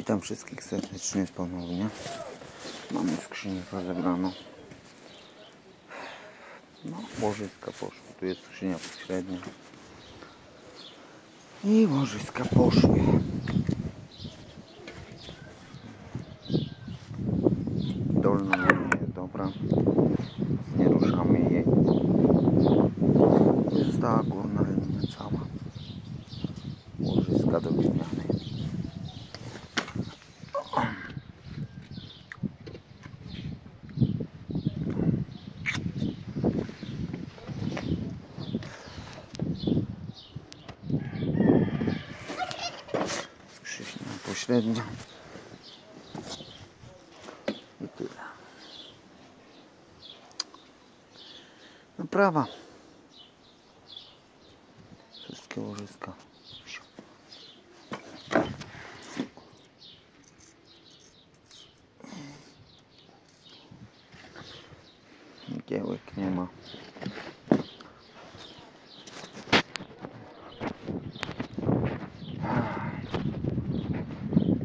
Witam wszystkich serdecznie ponownie. Mamy skrzynię rozegraną. No, łożyska poszły. Tu jest skrzynia pośrednia. I łożyska poszły. Dolna linia jest dobra. Nie ruszamy jej. Została górna linia cała. Łożyska do wymiany. Skrzynia pośrednia. I tyle. No prawa. Wszystkie łożyska. Giełek nie ma.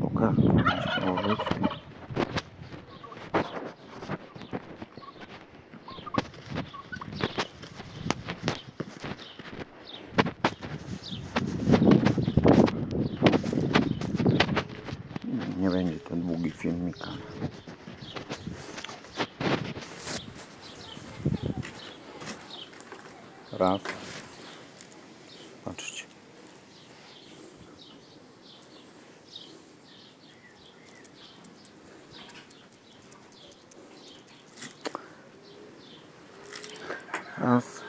Pokażę łożyski. Nie będzie to długi filmik, raz. Raz.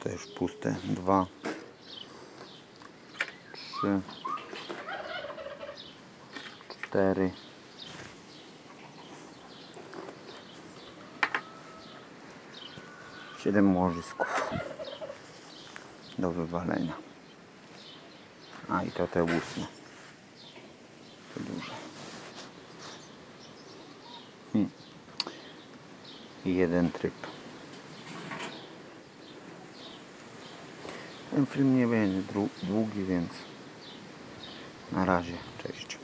To już puste. Dwa. Trzy. Cztery. Siedem łożysków do wywalenia. A i to te ósme. To duże. Hmm. Jeden tryb. Ten film nie będzie długi, więc na razie. Cześć.